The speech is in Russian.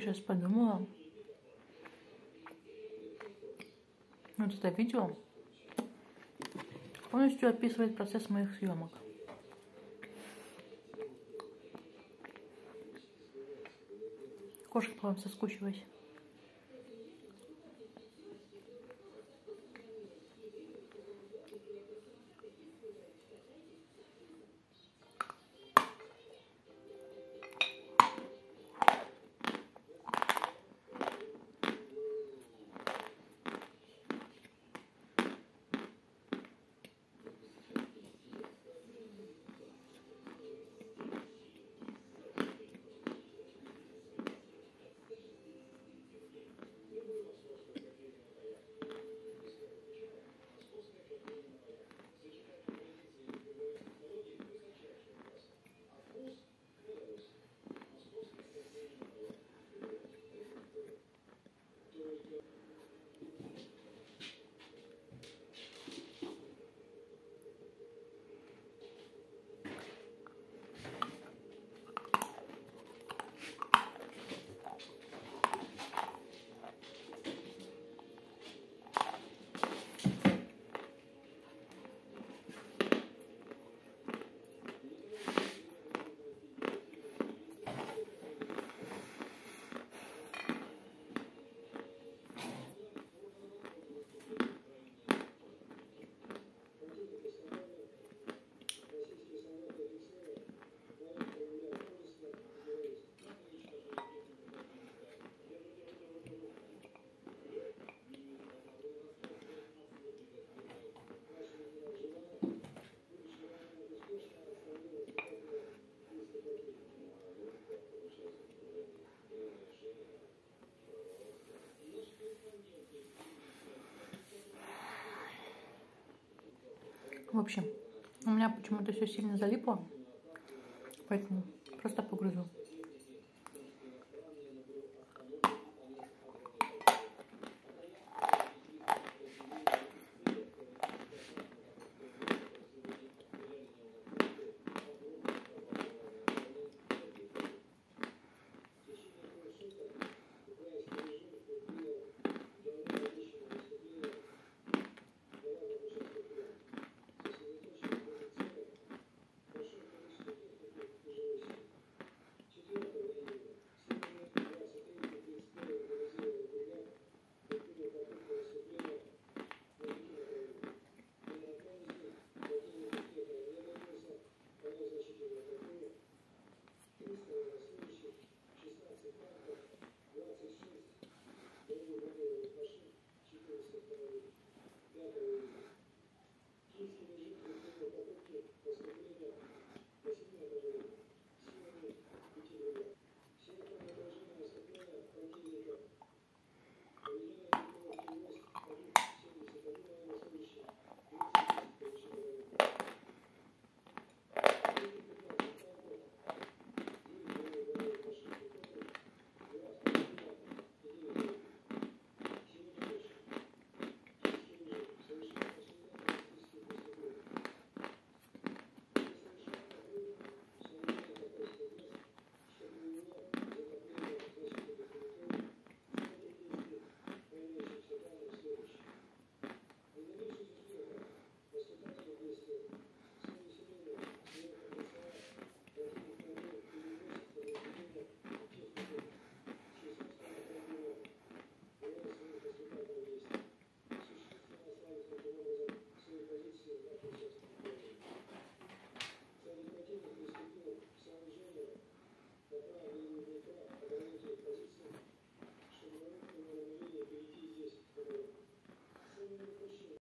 сейчас подумала, вот это видео полностью описывает процесс моих съемок. Кошка по вам соскучилась. В общем, у меня почему-то все сильно залипло, поэтому просто погрузу.